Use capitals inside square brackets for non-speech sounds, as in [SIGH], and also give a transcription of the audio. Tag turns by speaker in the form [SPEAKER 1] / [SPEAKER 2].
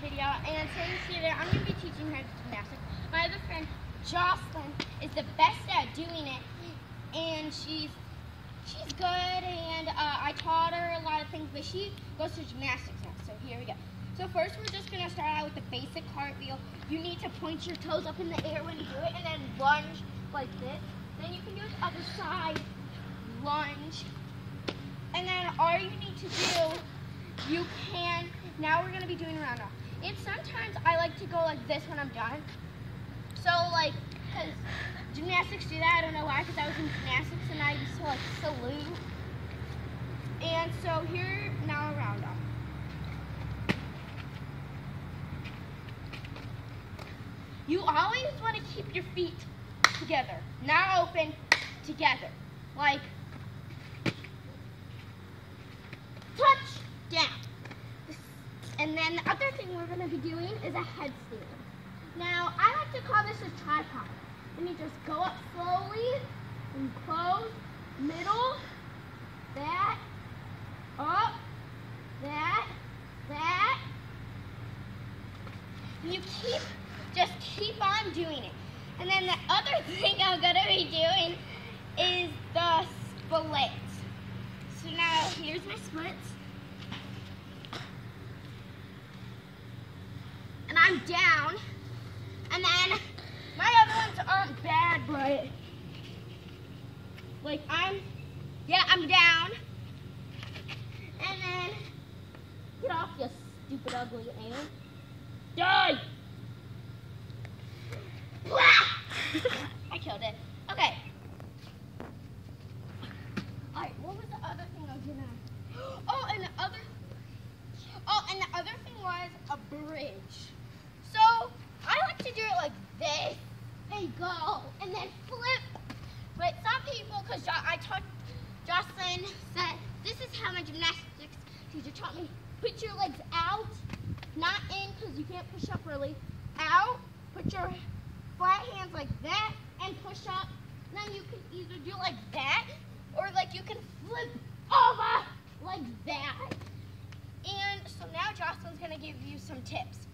[SPEAKER 1] video, and today I'm going to be teaching her gymnastics. My other friend, Jocelyn, is the best at doing it, and she's she's good, and uh, I taught her a lot of things, but she goes to gymnastics now, so here we go. So first we're just going to start out with the basic cartwheel. You need to point your toes up in the air when you do it, and then lunge like this. Then you can do the other side, lunge, and then all you need to do you can, now we're going to be doing a round off. And sometimes I like to go like this when I'm done. So like, because gymnastics do that, I don't know why, because I was in gymnastics and I used to like salute. And so here, now a round off. You always want to keep your feet together. Not open, together. Like, And the other thing we're going to be doing is a headstand. Now, I like to call this a tripod. Let me just go up slowly and close, middle, that, up, that, that. And you keep, just keep on doing it. And then the other [LAUGHS] thing I'm going to be doing is the split. So now, here's my splits. I'm down. And then my other ones aren't bad, but like I'm, yeah, I'm down. And then get off, you stupid ugly alien. Die! [LAUGHS] I killed it. Okay. Alright, what was the other thing I was gonna... [GASPS] Oh, and the other... Oh, and the other thing was a bridge. So I like to do it like this and go and then flip. But some people, because I taught Jocelyn said this is how my gymnastics teacher taught me. Put your legs out, not in because you can't push up really. Out, put your flat hands like that and push up. Then you can either do like that or like you can flip over like that. And so now Jocelyn's going to give you some tips.